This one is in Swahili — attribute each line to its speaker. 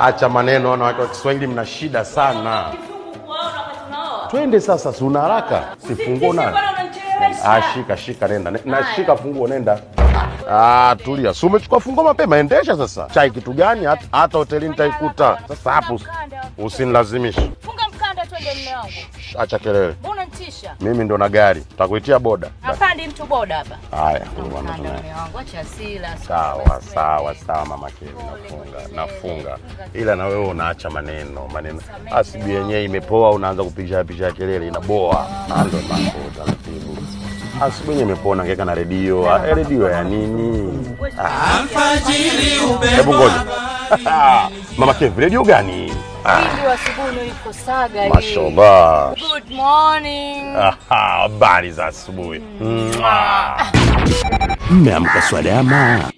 Speaker 1: Acha maneno, wanawake wa Kiswahili mna shida sana. Twende sasa, si una haraka? Si funguo nayo. Ah, shika shika, nenda nashika na shika funguo, nenda. Ah, tulia. Si umechukua funguo mapema, endesha sasa. Chai kitu gani? Hata- hoteli hotelini nitaikuta. Sasa hapo usi- usinilazimishe.
Speaker 2: Funga mkanda twende mume wangu.
Speaker 1: Acha kelele.
Speaker 2: Mbona?
Speaker 1: Mimi ndo na gari, takuitia boda.
Speaker 2: Hapandi mtu boda hapa.
Speaker 1: Haya,
Speaker 2: acha hasira.
Speaker 1: sawa sawa sawa, mama Kevin, nafunga nafunga, ila na wewe unaacha maneno maneno. Asibi yenyewe imepoa, unaanza kupiga pisha kelele, inaboa. Ndio Ndo mambo taratibu. Asibi yenyewe imepona, ngeka na redio. Ah, eh, redio ya nini? Ah, Hebu ngoja mama Kev, redio gani? Ah,
Speaker 2: Hili wa asubuhi iko saga hii.
Speaker 1: mashallah.
Speaker 2: Good morning.
Speaker 1: Aha, Habari za asubuhi. Mwah.
Speaker 3: Mmeamka swalama.